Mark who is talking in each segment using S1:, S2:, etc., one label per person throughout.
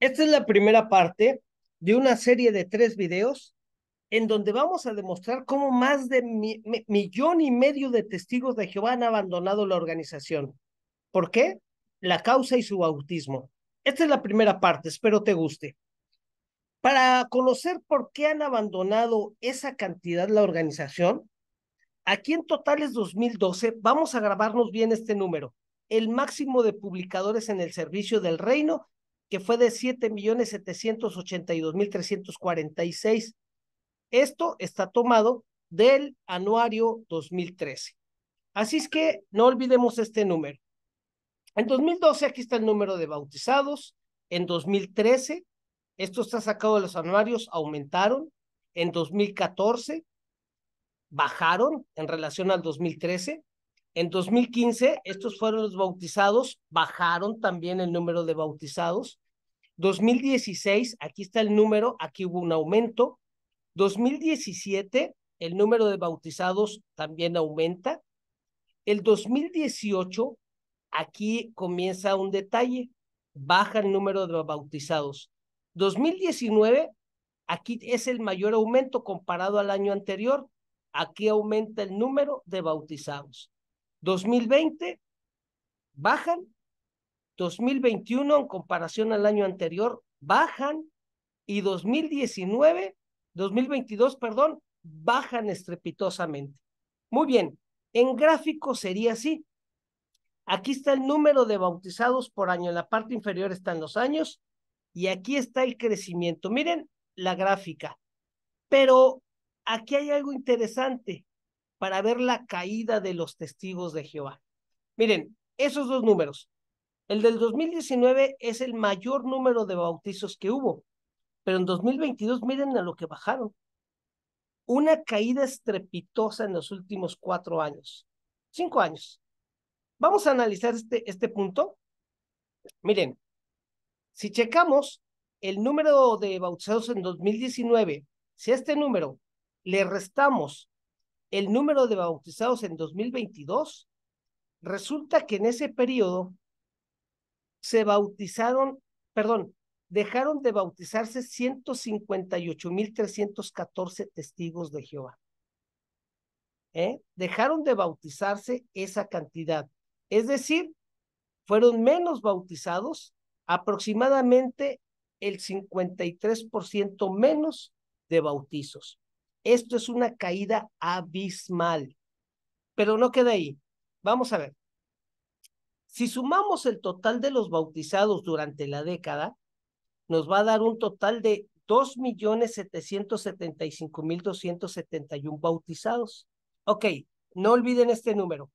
S1: Esta es la primera parte de una serie de tres videos en donde vamos a demostrar cómo más de mi, millón y medio de testigos de Jehová han abandonado la organización. ¿Por qué? La causa y su bautismo. Esta es la primera parte, espero te guste. Para conocer por qué han abandonado esa cantidad la organización, aquí en total es 2012, vamos a grabarnos bien este número. El máximo de publicadores en el servicio del reino que fue de 7.782.346. Esto está tomado del anuario 2013. Así es que no olvidemos este número. En 2012 aquí está el número de bautizados. En 2013, esto está sacado de los anuarios, aumentaron. En 2014, bajaron en relación al 2013. En 2015, estos fueron los bautizados, bajaron también el número de bautizados. 2016, aquí está el número, aquí hubo un aumento. 2017, el número de bautizados también aumenta. El 2018, aquí comienza un detalle, baja el número de bautizados. 2019, aquí es el mayor aumento comparado al año anterior. Aquí aumenta el número de bautizados. 2020 bajan, 2021 en comparación al año anterior bajan y 2019, 2022, perdón, bajan estrepitosamente. Muy bien, en gráfico sería así. Aquí está el número de bautizados por año, en la parte inferior están los años y aquí está el crecimiento. Miren la gráfica, pero aquí hay algo interesante para ver la caída de los testigos de Jehová. Miren, esos dos números. El del 2019 es el mayor número de bautizos que hubo, pero en 2022 miren a lo que bajaron. Una caída estrepitosa en los últimos cuatro años, cinco años. Vamos a analizar este, este punto. Miren, si checamos el número de bautizados en 2019, si a este número le restamos el número de bautizados en 2022, resulta que en ese periodo se bautizaron, perdón, dejaron de bautizarse 158.314 testigos de Jehová. ¿Eh? Dejaron de bautizarse esa cantidad. Es decir, fueron menos bautizados, aproximadamente el 53% menos de bautizos. Esto es una caída abismal. Pero no queda ahí. Vamos a ver. Si sumamos el total de los bautizados durante la década, nos va a dar un total de 2.775.271 bautizados. Ok, no olviden este número.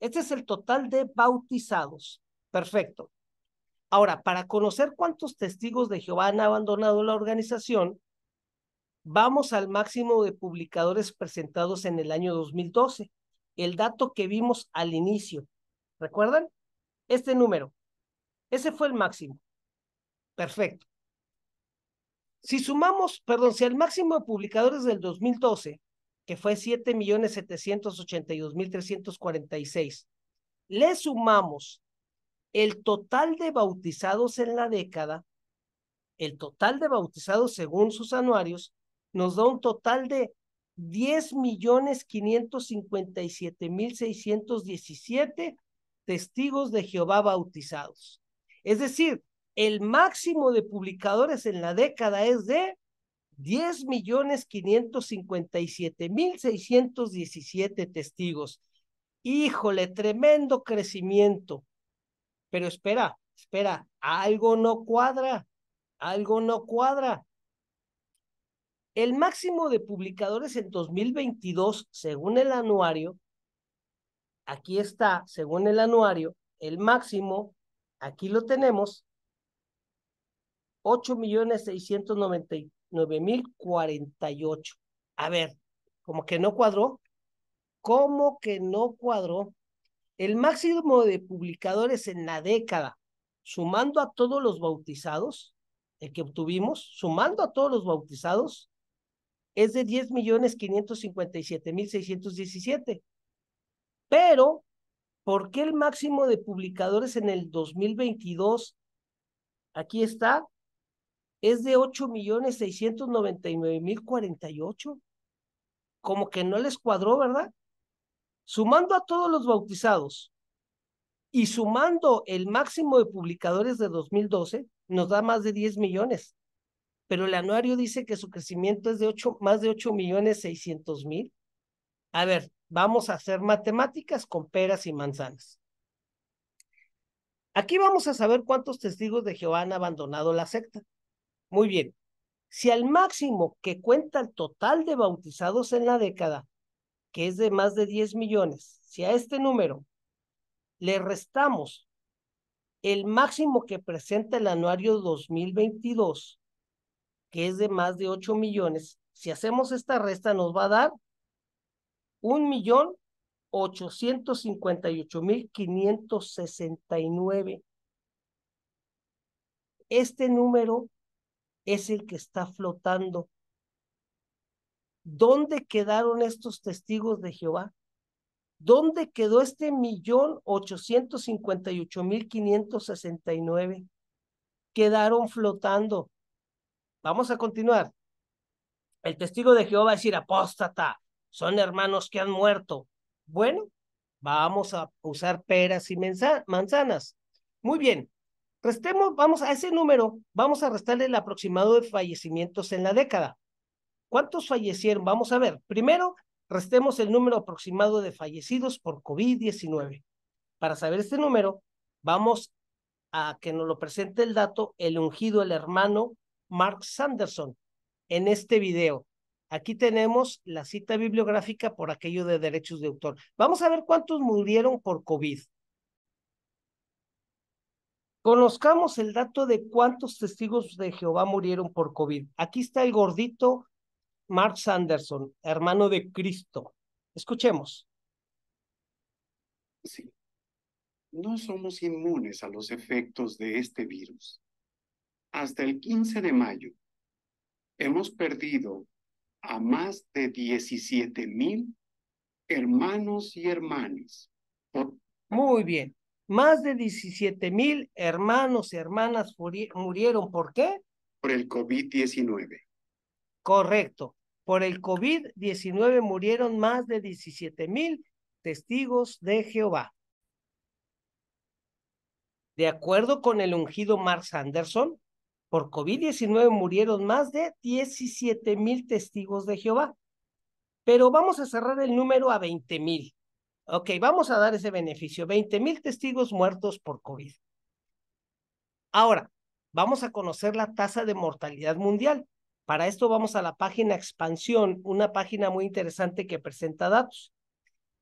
S1: Este es el total de bautizados. Perfecto. Ahora, para conocer cuántos testigos de Jehová han abandonado la organización, Vamos al máximo de publicadores presentados en el año 2012, el dato que vimos al inicio. ¿Recuerdan? Este número. Ese fue el máximo. Perfecto. Si sumamos, perdón, si el máximo de publicadores del 2012, que fue 7.782.346, le sumamos el total de bautizados en la década, el total de bautizados según sus anuarios, nos da un total de 10 millones 557 mil 617 testigos de Jehová bautizados. Es decir, el máximo de publicadores en la década es de 10 millones 557 mil 617 testigos. Híjole, tremendo crecimiento. Pero espera, espera, algo no cuadra, algo no cuadra. El máximo de publicadores en 2022, según el anuario, aquí está, según el anuario, el máximo, aquí lo tenemos, 8.699.048. A ver, como que no cuadró. ¿Cómo que no cuadró? El máximo de publicadores en la década, sumando a todos los bautizados, el que obtuvimos, sumando a todos los bautizados, es de 10 millones 557 mil 617. Pero, ¿por qué el máximo de publicadores en el 2022? Aquí está, es de 8 millones 699 mil 48. Como que no les cuadró, ¿verdad? Sumando a todos los bautizados y sumando el máximo de publicadores de 2012, nos da más de 10 millones. Pero el anuario dice que su crecimiento es de 8, más de 8 millones 600 mil. A ver, vamos a hacer matemáticas con peras y manzanas. Aquí vamos a saber cuántos testigos de Jehová han abandonado la secta. Muy bien. Si al máximo que cuenta el total de bautizados en la década, que es de más de 10 millones, si a este número le restamos el máximo que presenta el anuario 2022, que es de más de 8 millones, si hacemos esta resta nos va a dar un millón ochocientos cincuenta y ocho mil quinientos sesenta y nueve. Este número es el que está flotando. ¿Dónde quedaron estos testigos de Jehová? ¿Dónde quedó este millón ochocientos cincuenta y ocho mil quinientos sesenta y nueve? Quedaron flotando. Vamos a continuar. El testigo de Jehová va a decir, apóstata, son hermanos que han muerto. Bueno, vamos a usar peras y manzanas. Muy bien, restemos, vamos a ese número, vamos a restarle el aproximado de fallecimientos en la década. ¿Cuántos fallecieron? Vamos a ver. Primero, restemos el número aproximado de fallecidos por COVID-19. Para saber este número, vamos a que nos lo presente el dato el ungido, el hermano Mark Sanderson, en este video. Aquí tenemos la cita bibliográfica por aquello de derechos de autor. Vamos a ver cuántos murieron por COVID. Conozcamos el dato de cuántos testigos de Jehová murieron por COVID. Aquí está el gordito Mark Sanderson, hermano de Cristo. Escuchemos.
S2: Sí. No somos inmunes a los efectos de este virus. Hasta el 15 de mayo hemos perdido a más de 17 mil hermanos y hermanas.
S1: Muy bien. Más de 17 mil hermanos y hermanas murieron. ¿Por qué?
S2: Por el COVID-19.
S1: Correcto. Por el COVID-19 murieron más de 17 mil testigos de Jehová. De acuerdo con el ungido Mark Sanderson, por COVID-19 murieron más de 17 mil testigos de Jehová. Pero vamos a cerrar el número a 20 mil. Ok, vamos a dar ese beneficio. 20 mil testigos muertos por COVID. Ahora, vamos a conocer la tasa de mortalidad mundial. Para esto vamos a la página Expansión, una página muy interesante que presenta datos.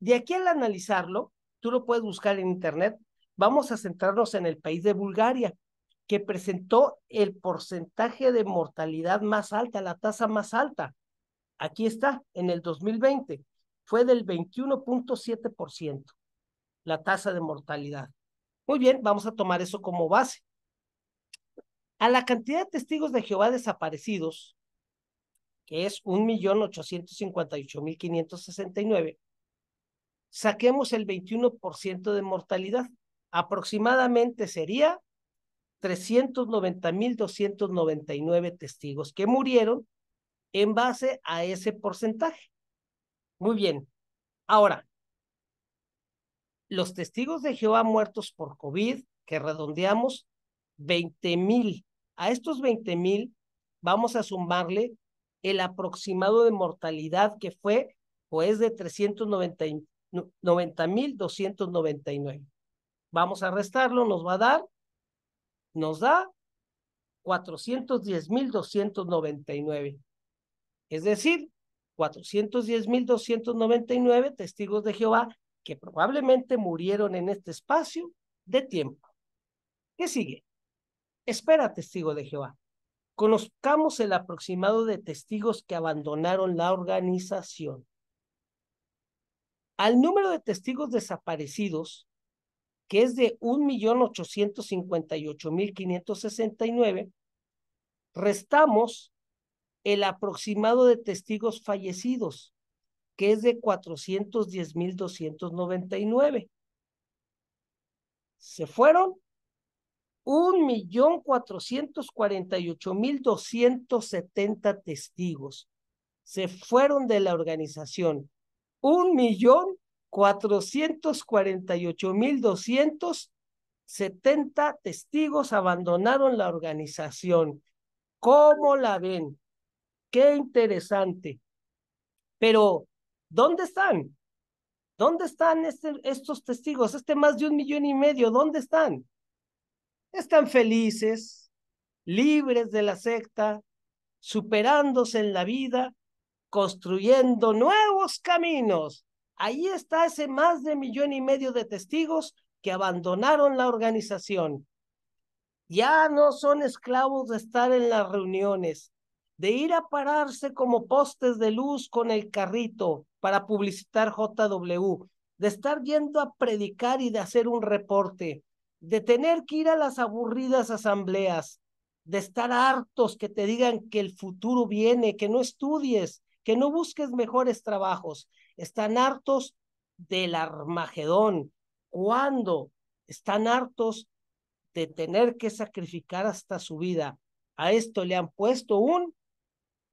S1: De aquí al analizarlo, tú lo puedes buscar en Internet, vamos a centrarnos en el país de Bulgaria que presentó el porcentaje de mortalidad más alta, la tasa más alta. Aquí está, en el 2020, fue del 21.7%, la tasa de mortalidad. Muy bien, vamos a tomar eso como base. A la cantidad de testigos de Jehová desaparecidos, que es 1.858.569, saquemos el 21% de mortalidad. Aproximadamente sería 390.299 testigos que murieron en base a ese porcentaje. Muy bien. Ahora, los testigos de Jehová muertos por COVID, que redondeamos, 20.000. A estos 20.000 vamos a sumarle el aproximado de mortalidad que fue, pues, de 390.299. Vamos a restarlo, nos va a dar nos da 410.299. Es decir, 410.299 testigos de Jehová que probablemente murieron en este espacio de tiempo. ¿Qué sigue? Espera, testigo de Jehová. Conozcamos el aproximado de testigos que abandonaron la organización. Al número de testigos desaparecidos que es de 1.858.569, restamos el aproximado de testigos fallecidos, que es de 410.299. Se fueron un millón cuatrocientos cuarenta y ocho mil doscientos setenta testigos se fueron de la organización. Un millón cuatrocientos cuarenta y ocho mil doscientos setenta testigos abandonaron la organización. ¿Cómo la ven? Qué interesante. Pero, ¿dónde están? ¿Dónde están este, estos testigos? Este más de un millón y medio, ¿dónde están? Están felices, libres de la secta, superándose en la vida, construyendo nuevos caminos. Ahí está ese más de millón y medio de testigos que abandonaron la organización. Ya no son esclavos de estar en las reuniones, de ir a pararse como postes de luz con el carrito para publicitar JW, de estar yendo a predicar y de hacer un reporte, de tener que ir a las aburridas asambleas, de estar hartos que te digan que el futuro viene, que no estudies, que no busques mejores trabajos. Están hartos del Armagedón. ¿Cuándo? Están hartos de tener que sacrificar hasta su vida. A esto le han puesto un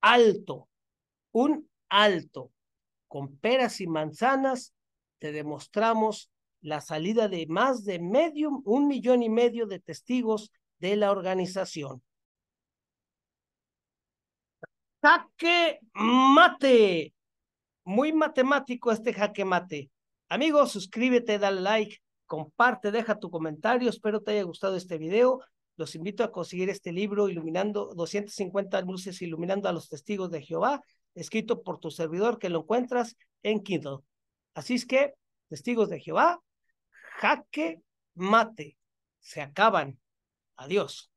S1: alto, un alto. Con peras y manzanas te demostramos la salida de más de medio, un millón y medio de testigos de la organización. Jaque mate. Muy matemático este jaque mate. Amigos, suscríbete, dale like, comparte, deja tu comentario. Espero te haya gustado este video. Los invito a conseguir este libro, Iluminando 250 luces, Iluminando a los Testigos de Jehová, escrito por tu servidor que lo encuentras en Kindle. Así es que, Testigos de Jehová, jaque mate. Se acaban. Adiós.